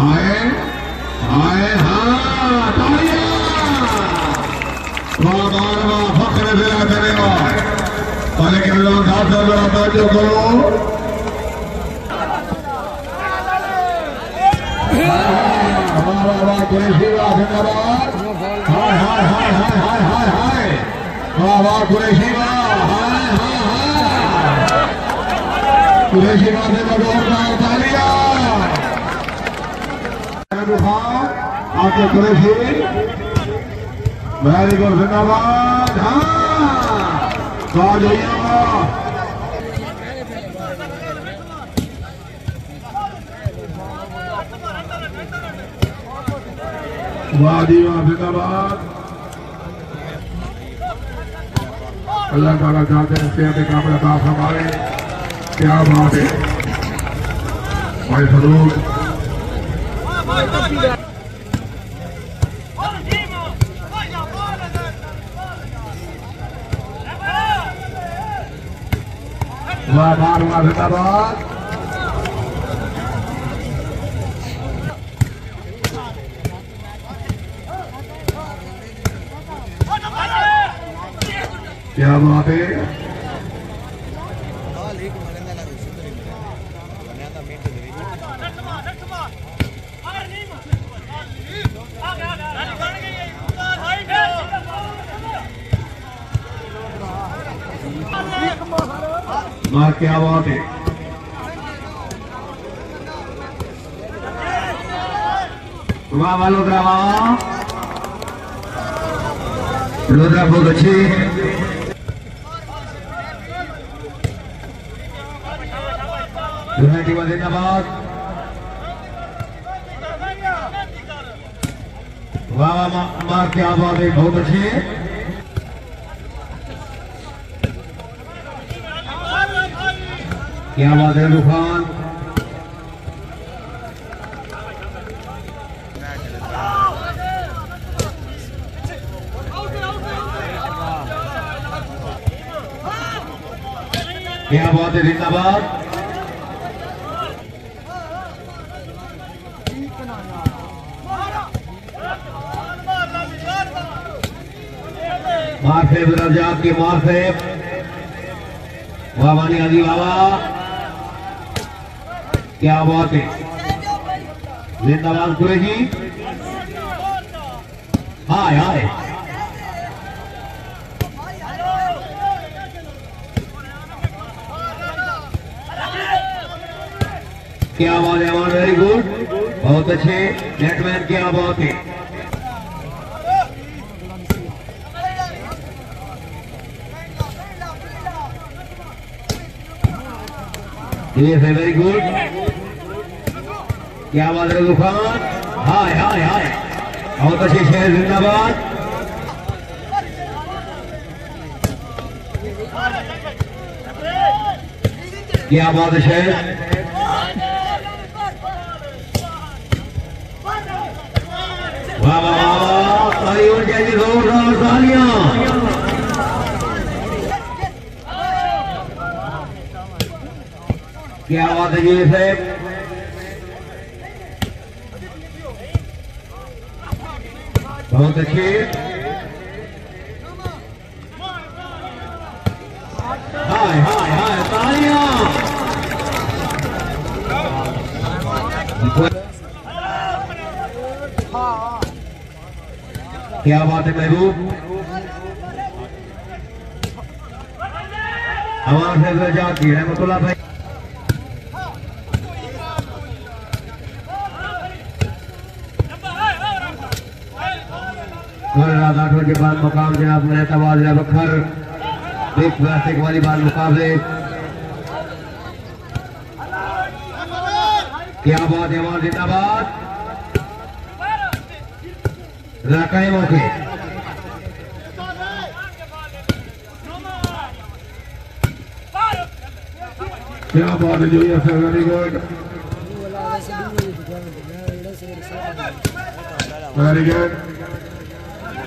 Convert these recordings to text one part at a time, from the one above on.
آئے آئے ہاں تالیاں واہ بار واہ فخر دلا کرے گا۔ لیکن اللہ صاحب سے ذرا توجہ کرو۔ قریشی واہ زندہ باد۔ ہائے ہائے ہائے ہائے ہائے ہائے ہائے۔ واہ واہ قریشی واہ ہائے ہائے۔ ہائے قریشی واہ سے زوردار تالیاں آتے قریشی ویری گڈ زندہ باد ہاں واہ جی واہ زندہ باد۔ اللہ تعالیٰ چاہتے ہیں صحت کامل عطا فرمائے، کیا بات ہے؟ بھائی فروغ واہ بار واہ زندہ باد کیا بات ہے واہ کیا بات ہے واہ واہ لوگ واہ لوگ بہت اچھی یونائٹی زندہ باد واہ واہ ماں- ماں کیا بات ہے بہت کیا بات ہے بات زندہ باد؟ مار رجاب کی مار سے وابانی علی بابا۔ کیا بات ہے؟ زندہ باد قریشی ہائے ہائے کیا بات ہے، امان؟ ویری گڈ بہت اچھے۔ نیٹ مین کیا بات ہے؟ ہے ویری گڈ کیا بات ہے طوفان؟ ہائے ہائے ہائے۔ بہت اچھے شہر زندہ باد۔ کیا بات ہے شہر؟ واہ واہ واہ تالیاں کیا بات ہے جی صاحب؟ بہت اچھی ہائے ہائے ہائے تالیاں کیا بات ہے محبوب ہمارے سے جاتی رحمت اللہ بھائی گھر رات آٹھ بجے بعد مقام جناب میں تبادلہ بکھر ایک پلاسٹک والی بال مقابلے۔ کیا بات ہے وہاں زندہ باد رکھائے موقع۔ کیا بات ہے جو یہ sir very good very good بابا بابا زندہ باد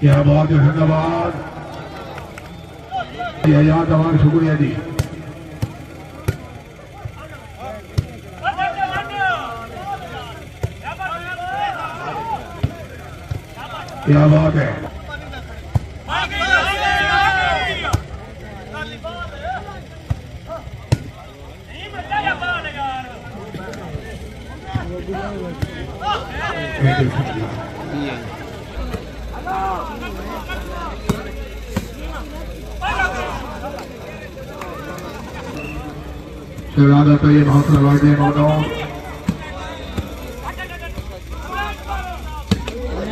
کیا بات ہے؟ زندہ یہاں تمام شکریہ جی کیا بات ہے شہزادہ طیب حوصلہ واجے مونو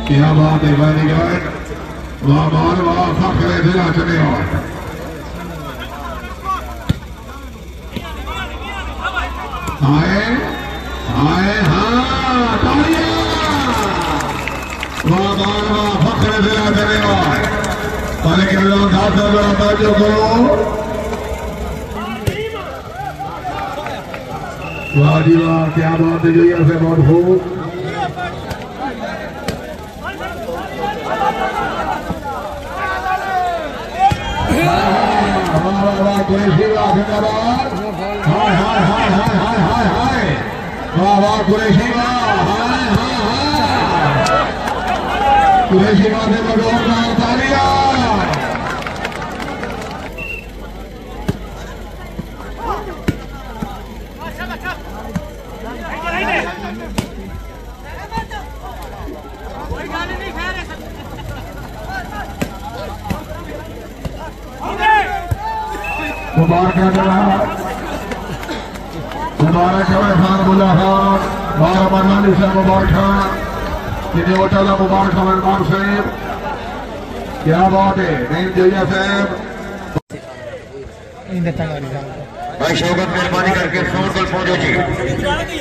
کیا بات ہے ویری گڈ واہ بال واہ فخر دلا چلے ہو۔ آئے۔ آئے ہاں تالیاں واہ بال واہ فخر دلا چلے ہو مالک اللہ صاحب کا ذرا توجہ کرو۔ واہ جی واہ، کیا بات ہے جو یہ سے بہت خوب قریشی واہ زندہ باد ہائے ہائے ہائے۔ ہائے ہائے ہائے ہائے۔ واہ واہ قریشی واہ قریشی واہ سے بڑھور نام تالیاں مبارک مبارک ہے خان بارہ مرنالی سے مبارک خان جنہیں ہوٹل مبارک ہے مہمان صاحب۔ کیا بات ہے؟ نیم جویا صاحب؟ گاڑی جاؤ بھائی شوکت مہربانی کر کے فون کل پہنچو جی۔